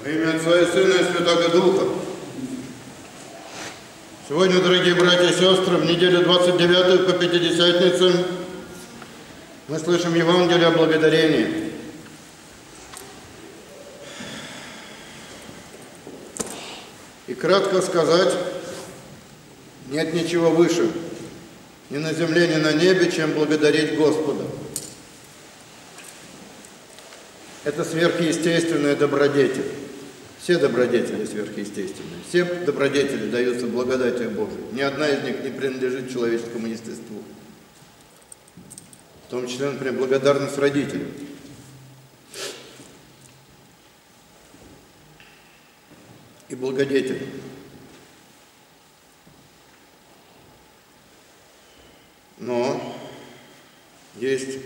Во имя Отца и Сына и Святого Духа. Сегодня, дорогие братья и сестры, в неделю 29 по Пятидесятницу мы слышим Евангелие о благодарении. И кратко сказать, нет ничего выше, ни на земле, ни на небе, чем благодарить Господа. Это сверхъестественная добродетель. Все добродетели сверхъестественные. Все добродетели даются благодатью Божией. Ни одна из них не принадлежит человеческому естеству. В том числе, например, благодарность родителям. И благодетелям. Но есть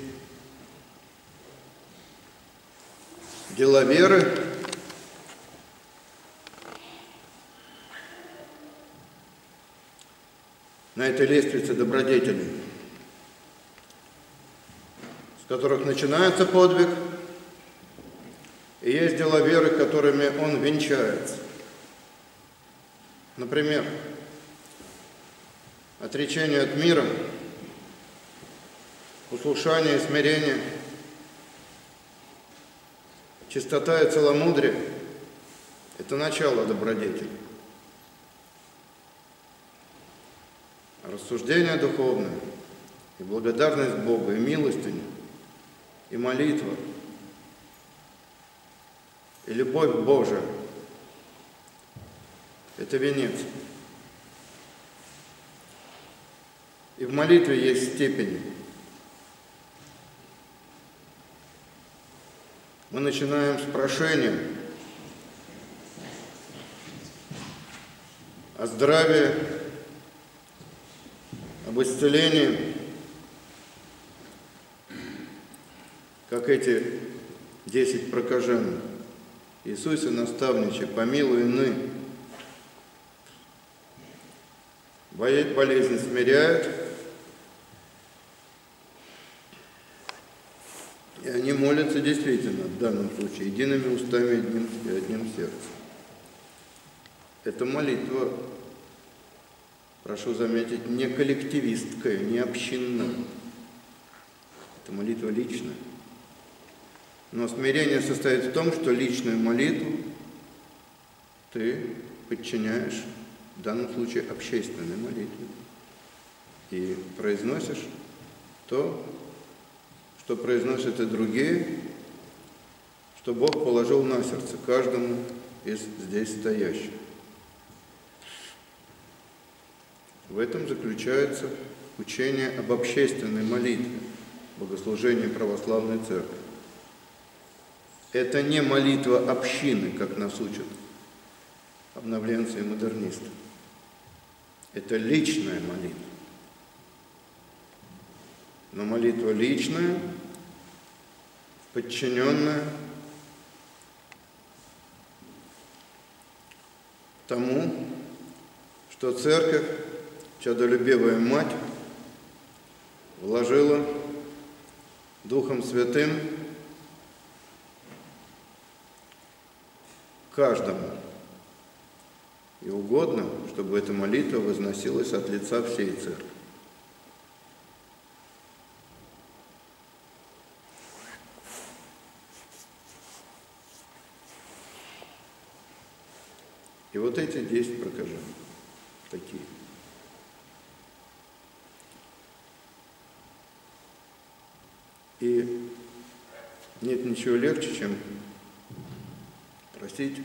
дела веры, на этой лестнице добродетелей, с которых начинается подвиг, и есть дела веры, которыми он венчается. Например, отречение от мира, услушание и смирение, чистота и целомудрие – это начало добродетели. Рассуждение духовное, и благодарность Богу, и милостыня, и молитва, и любовь Божия – это венец. И в молитве есть степени. Мы начинаем с прошения о здравии об исцелении, как эти десять прокаженных. Иисусе наставниче, помилуй ны. Болезнь смиряют, и они молятся действительно в данном случае едиными устами и одним сердцем. Это молитва прошу заметить, не коллективистская, не общинная. Это молитва личная. Но смирение состоит в том, что личную молитву ты подчиняешь, в данном случае, общественной молитве. И произносишь то, что произносят и другие, что Бог положил на сердце каждому из здесь стоящих. В этом заключается учение об общественной молитве, богослужении православной церкви. Это не молитва общины, как нас учат обновленцы и модернисты. Это личная молитва. Но молитва личная, подчиненная тому, что церковь чадолюбивая мать вложила Духом Святым каждому. И угодно, чтобы эта молитва возносилась от лица всей церкви. И вот эти 10 прокажений такие. И нет ничего легче, чем просить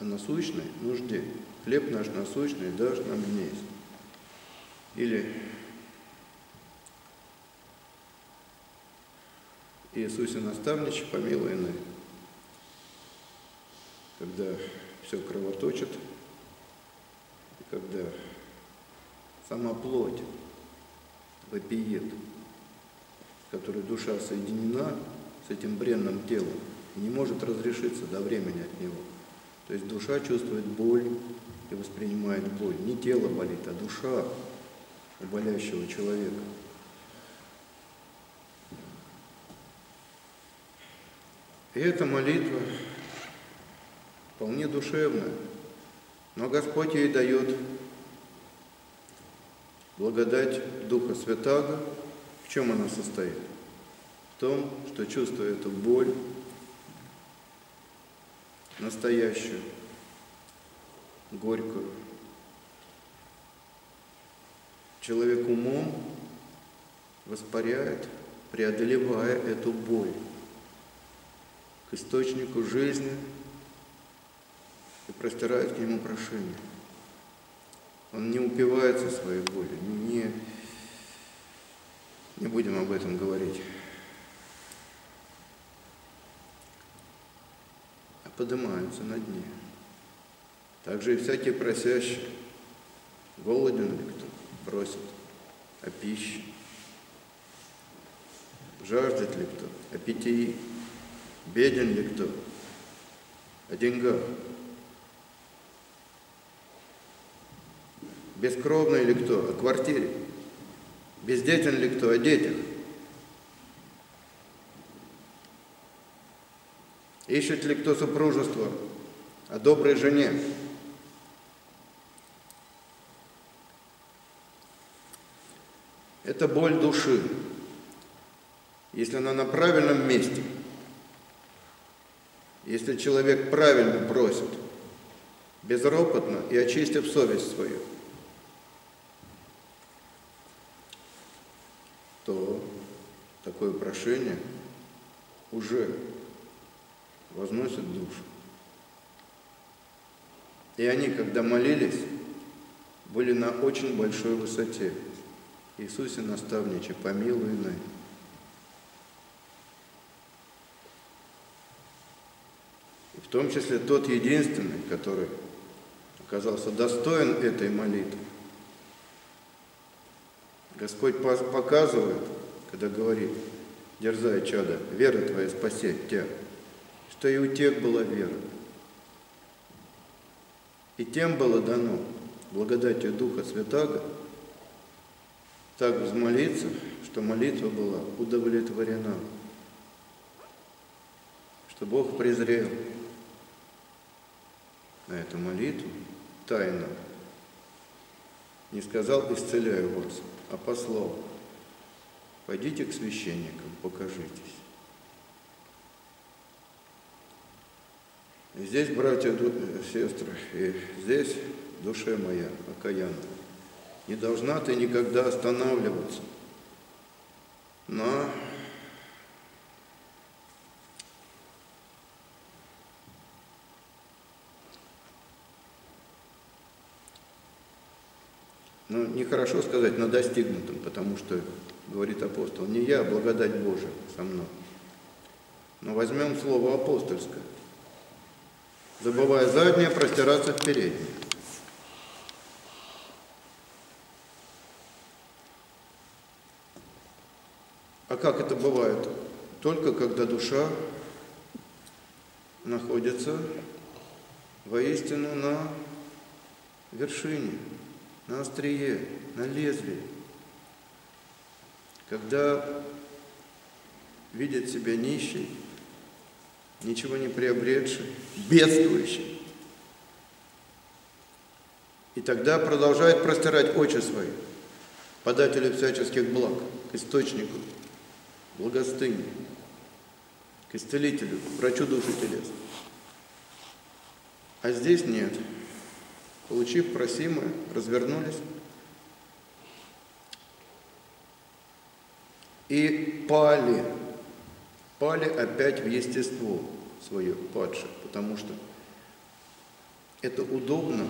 о насущной нужде. Хлеб наш насущный дашь нам днесь. Или Иисусе наставниче помилуй. Когда все кровоточит, и когда сама плоть вопиет которой душа соединена с этим бренным телом и не может разрешиться до времени от него. То есть душа чувствует боль и воспринимает боль. Не тело болит, а душа у болящего человека. И эта молитва вполне душевная, но Господь ей дает благодать Духа Святаго. В чем она состоит? В том, что чувствуя эту боль, настоящую, горькую, человек умом воспаряет, преодолевая эту боль к источнику жизни и простирает к нему прошение. Он не упивается своей болью, не, не будем об этом говорить. А поднимается на дне. Также и всякий просящий, голоден ли кто, просит о пище. Жаждет ли кто о питьи? Беден ли кто о деньгах? Бескровный ли кто о квартире? Бездетен ли кто о детях? Ищет ли кто супружество о доброй жене? Это боль души, если она на правильном месте, если человек правильно просит, безропотно и очистив совесть свою, то такое прошение уже возносит душу. И они, когда молились, были на очень большой высоте. Иисусе наставниче, помилуй нас. И в том числе тот единственный, который оказался достоин этой молитвы. Господь показывает, когда говорит, дерзай, чада, вера твоя спасет тебя, что и у тех была вера. И тем было дано благодатью Духа Святаго так взмолиться, что молитва была удовлетворена, что Бог презрел на эту молитву тайно, не сказал «исцеляю вас», а послал «пойдите к священникам, покажитесь». И здесь, братья, сестры, и здесь душа моя окаянная. Не должна ты никогда останавливаться на нехорошо сказать на достигнутом, потому что, говорит апостол, не я, а благодать Божия со мной. Но возьмем слово апостольское. Забывая заднее, простираться в переднее. А как это бывает? Только когда душа находится воистину на вершине, на острие, на лезвии. Когда видит себя нищий, ничего не приобретший, бедствующий. И тогда продолжает простирать очи свои, подателю всяческих благ, к источнику благостыни, к исцелителю, к врачу души телес. А здесь нет. Получив просимое, развернулись и пали. Пали опять в естество свое падшее, потому что это удобно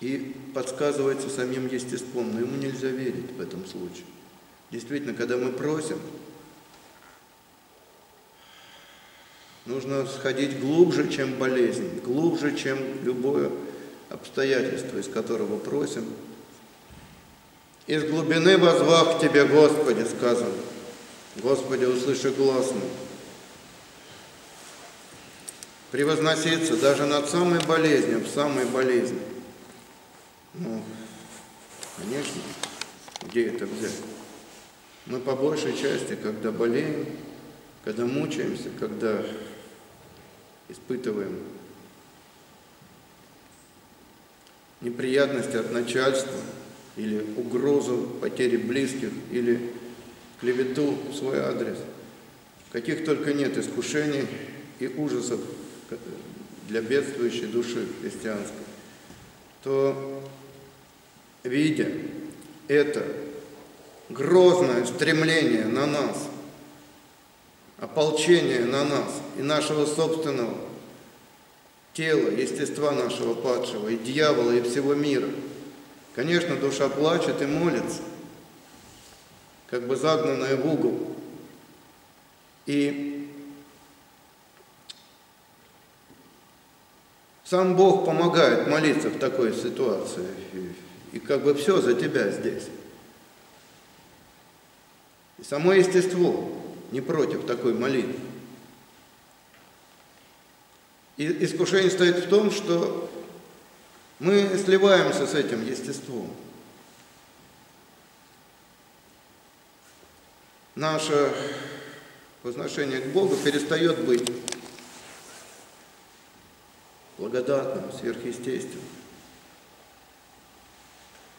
и подсказывается самим естеством, но ему нельзя верить в этом случае. Действительно, когда мы просим, нужно сходить глубже, чем болезнь, глубже, чем любое обстоятельство, из которого просим. Из глубины возвав к Тебе, Господи, сказано. Господи, услыши гласно. Превозноситься даже над самой болезнью, в самой болезни. Ну, конечно, где это взять? Мы по большей части, когда болеем, когда мучаемся, когда испытываем неприятности от начальства или угрозу потери близких или клевету в свой адрес, каких только нет искушений и ужасов для бедствующей души христианской, то, видя это грозное стремление на нас, ополчение на нас и нашего собственного тела, естества нашего падшего, и дьявола, и всего мира, конечно, душа плачет и молится, как бы загнанная в угол. И сам Бог помогает молиться в такой ситуации. И, как бы все за тебя здесь. И само естество не против такой молитвы. И искушение стоит в том, что мы сливаемся с этим естеством. Наше возношение к Богу перестает быть благодатным, сверхъестественным,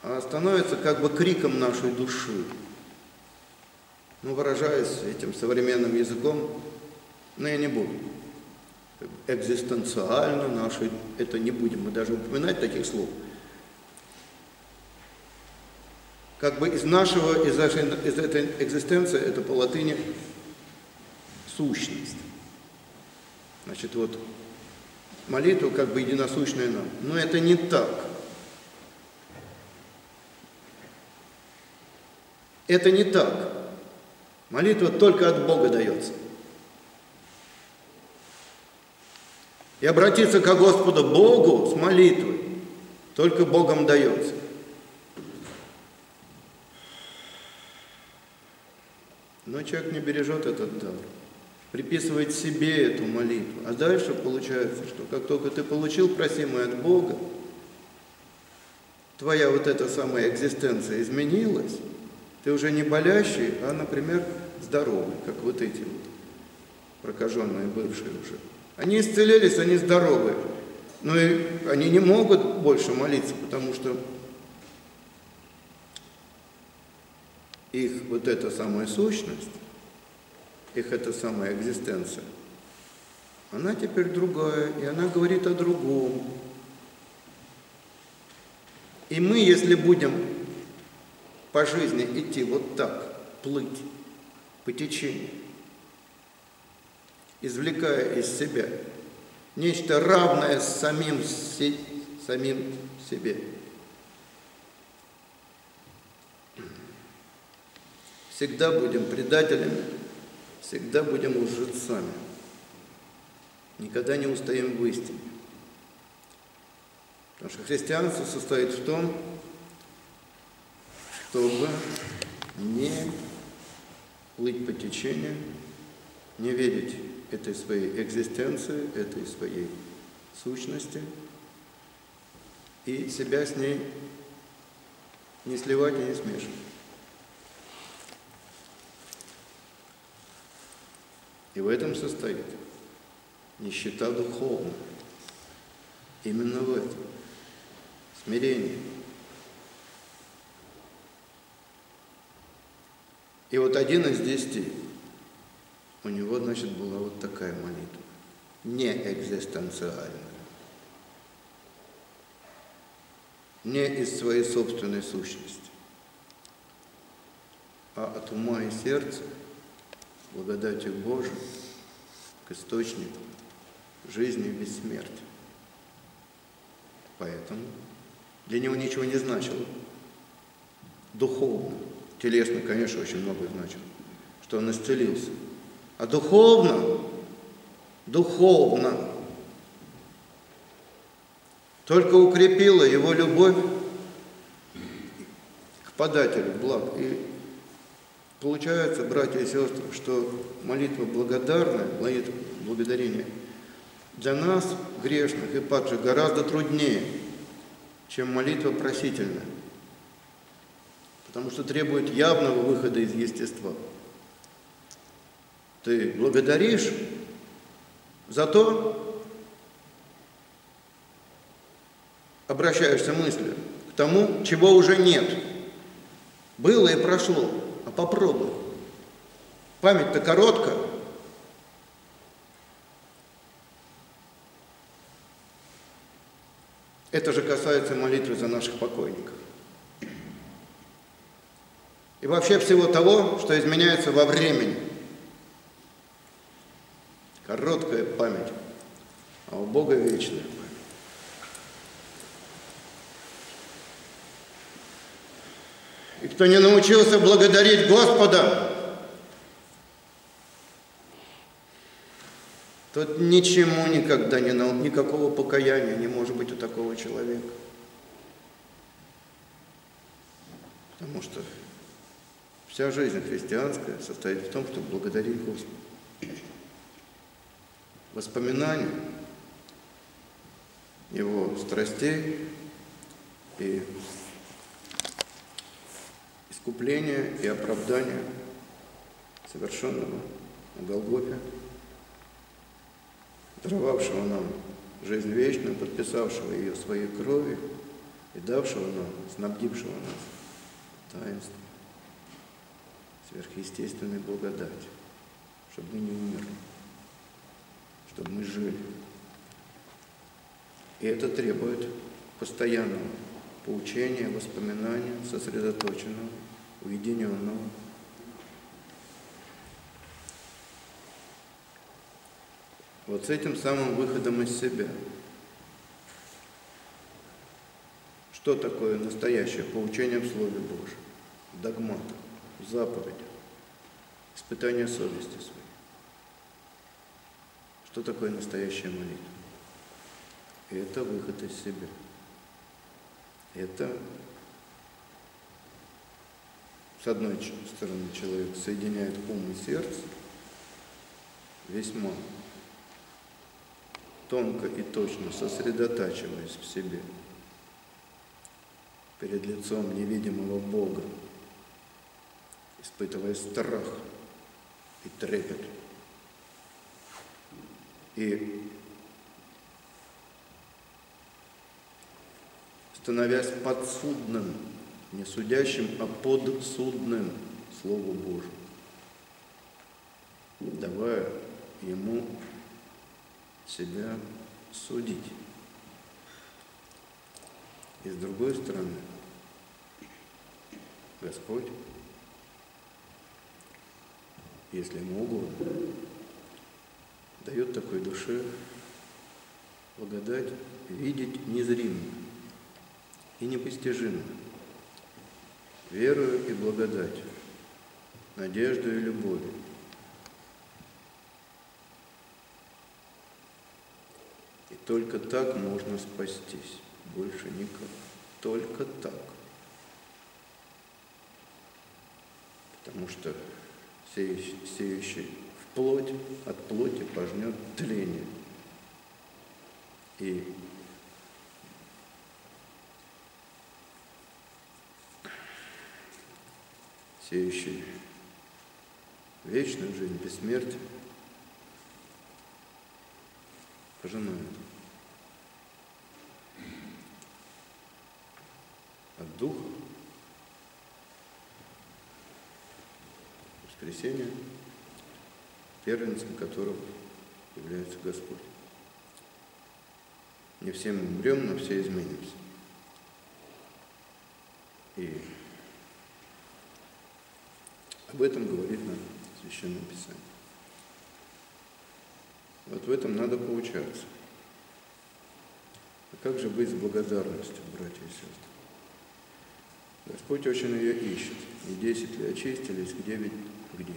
а становится как бы криком нашей души ну, выражаясь этим современным языком, но я не буду. Экзистенциально наши, это не будем мы даже упоминать таких слов. Как бы из нашего, из, нашей, из этой экзистенции, это по латыни сущность. Значит, вот молитва как бы единосущная нам. Но это не так. Это не так. Молитва только от Бога дается. И обратиться к Господу Богу с молитвой только Богом дается. Но человек не бережет этот дар, приписывает себе эту молитву. А дальше получается, что как только ты получил просимое от Бога, твоя вот эта самая экзистенция изменилась, ты уже не болящий, а, например, здоровый, как вот эти вот прокаженные бывшие уже. Они исцелились, они здоровы. Но и они не могут больше молиться, потому что их вот эта самая сущность, их эта самая экзистенция, она теперь другая, и она говорит о другом. И мы, если будем по жизни идти вот так, плыть по течению, извлекая из себя нечто равное самим, самим себе. Всегда будем предателями, всегда будем лжецами. Никогда не устоим в истине. Потому что христианство состоит в том, чтобы не плыть по течению, не верить этой своей экзистенции, этой своей сущности и себя с ней не сливать и не смешивать. И в этом состоит нищета духовная. Именно в этом. Смирение. И вот один из десяти, у него, значит, была вот такая молитва, не экзистенциальная, не из своей собственной сущности, а от ума и сердца, благодатью Божией, к источнику жизни и бессмертия. Поэтому для него ничего не значило духовно. Телесно, конечно, очень много значит, что он исцелился. А духовно, духовно, только укрепила его любовь к подателю благ. И получается, братья и сестры, что молитва благодарная, молитва благодарения для нас, грешных и падших, гораздо труднее, чем молитва просительная потому что требует явного выхода из естества. Ты благодаришь за то, обращаешься мыслью к тому, чего уже нет. Было и прошло, а попробуй. Память-то коротка. Это же касается молитвы за наших покойников. И вообще всего того, что изменяется во времени. Короткая память, а у Бога вечная память. И кто не научился благодарить Господа, тот ничему никогда не нау... никакого покаяния не может быть у такого человека. Потому что вся жизнь христианская состоит в том, чтобы благодарить Господа. Воспоминания его страстей и искупления и оправдания совершенного на Голгофе – даровавшего нам жизнь вечную, подписавшего ее своей кровью и давшего нам, снабдившего нас таинством, сверхъестественной благодати, чтобы мы не умерли, чтобы мы жили. И это требует постоянного поучения, воспоминания, сосредоточенного, уединенного, вот с этим самым выходом из себя. Что такое настоящее поучение в Слове Божьем? Заповедь, испытание совести своей. Что такое настоящая молитва? Это выход из себя. Это, с одной стороны, человек соединяет ум и сердце весьма тонко и точно сосредотачиваясь в себе перед лицом невидимого Бога, испытывая страх и трепет. И становясь подсудным, не судящим, а подсудным Слову Божию, давая ему себя судить. И с другой стороны, Господь, если угодно, дает такой душе благодать видеть незримо и непостижимо, верою и благодатью, надеждой и любовью, Только так можно спастись, больше никак. Только так. Потому что сеющий, сеющий в плоть, от плоти пожнет тление. И сеющий вечную жизнь, бессмертие, пожинает. от Духа, воскресения, первенцем которого является Господь. Не все мы умрем, но все изменимся. И об этом говорит нам Священное Писание. Вот в этом надо поучаться. А как же быть с благодарностью, братья и сестры? Господь очень ее ищет. И десять ли очистились, где ведь где.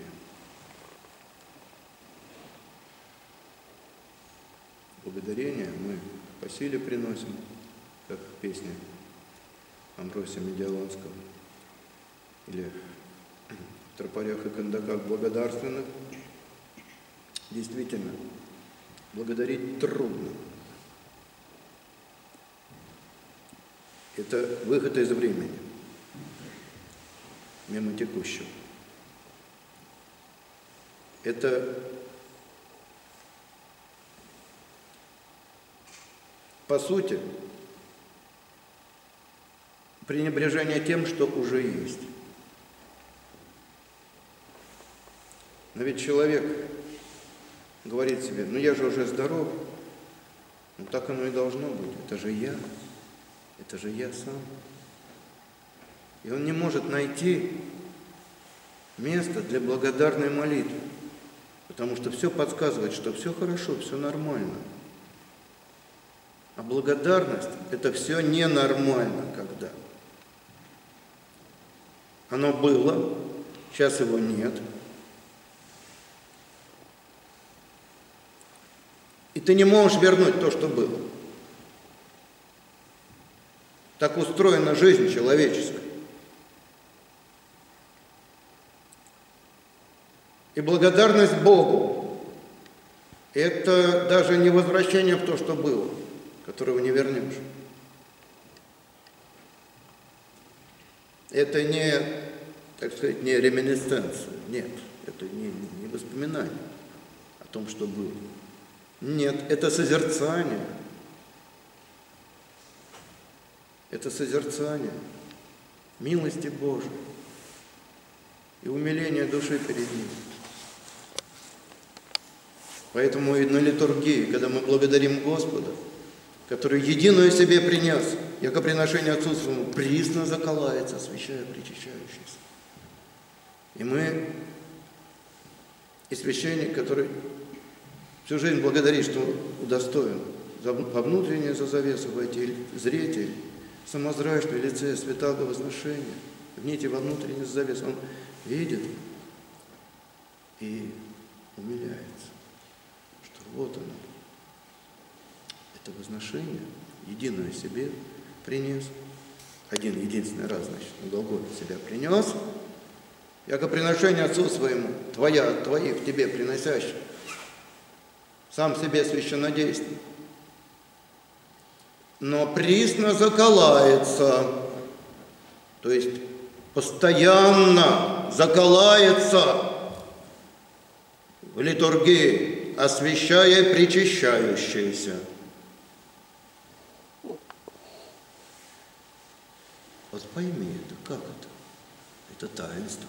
Благодарение мы по силе приносим, как в песне Амбросия Медиалонского, или в тропарях и кондаках благодарственных. Действительно, благодарить трудно. Это выход из времени мимо текущего. Это по сути пренебрежение тем, что уже есть. Но ведь человек говорит себе, ну я же уже здоров, ну так оно и должно быть, это же я, это же я сам. И он не может найти место для благодарной молитвы, потому что все подсказывает, что все хорошо, все нормально. А благодарность – это все ненормально, когда. Оно было, сейчас его нет – И ты не можешь вернуть то, что было. Так устроена жизнь человеческая. И благодарность Богу – это даже не возвращение в то, что было, которого не вернешь. Это не, так сказать, не реминесценция, нет, это не, не воспоминание о том, что было. Нет, это созерцание. Это созерцание милости Божией и умиление души перед Ним. Поэтому и на литургии, когда мы благодарим Господа, который единую себе принес, яко приношение Отцу своему, заколается, освящая причащающийся. И мы, и священник, который Всю жизнь благодарит, что удостоен во внутреннее за завесу войти зритель, самозрачное лице святого возношения, вните во внутреннее завесу. Он видит и умиляется, вот оно, это возношение, единое себе принес, один единственный раз, значит, на Голгофе себя принес, яко приношение Отцу своему, твоя, твоих тебе приносящих, сам себе священнодействует. Но присно заколается, то есть постоянно заколается в литургии, освящая и причащающиеся. Вот пойми это, как это? Это таинство,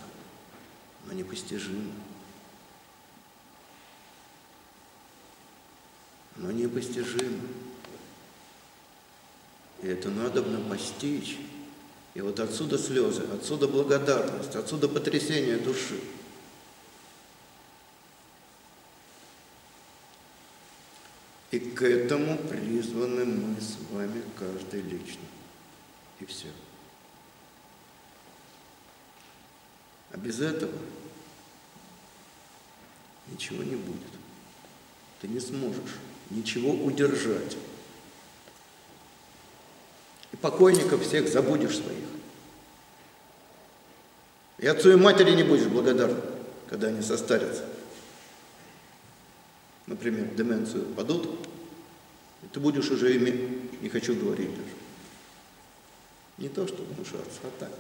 но непостижимо. но непостижимо. И это надо постичь. И вот отсюда слезы, отсюда благодарность, отсюда потрясение души. К этому призваны мы с вами каждый лично. И все. А без этого ничего не будет. Ты не сможешь ничего удержать. И покойников всех забудешь своих. И отцу и матери не будешь благодарен, когда они состарятся. Например, деменцию падут, ты будешь уже ими, не хочу говорить даже. Не то, что внушаться, а так.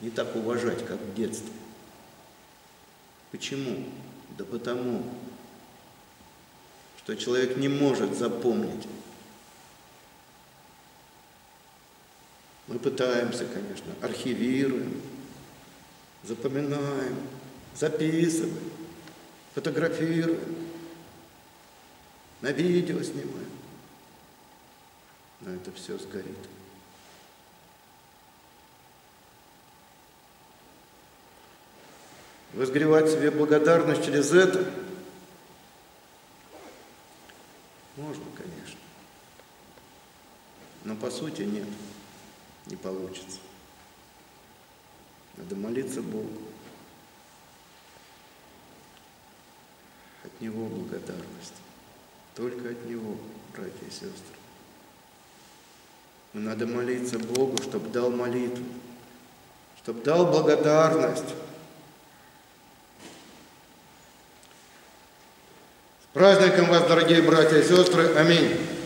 Не так уважать, как в детстве. Почему? Да потому, что человек не может запомнить. Мы пытаемся, конечно, архивируем, запоминаем, записываем, фотографируем, на видео снимаем. Но это все сгорит. Возгревать себе благодарность через это – Можно, конечно. Но по сути нет, не получится. Надо молиться Богу. От Него благодарность. Только от Него, братья и сестры. Но надо молиться Богу, чтобы дал молитву, чтобы дал благодарность. Праздником вас, дорогие братья и сестры. Аминь.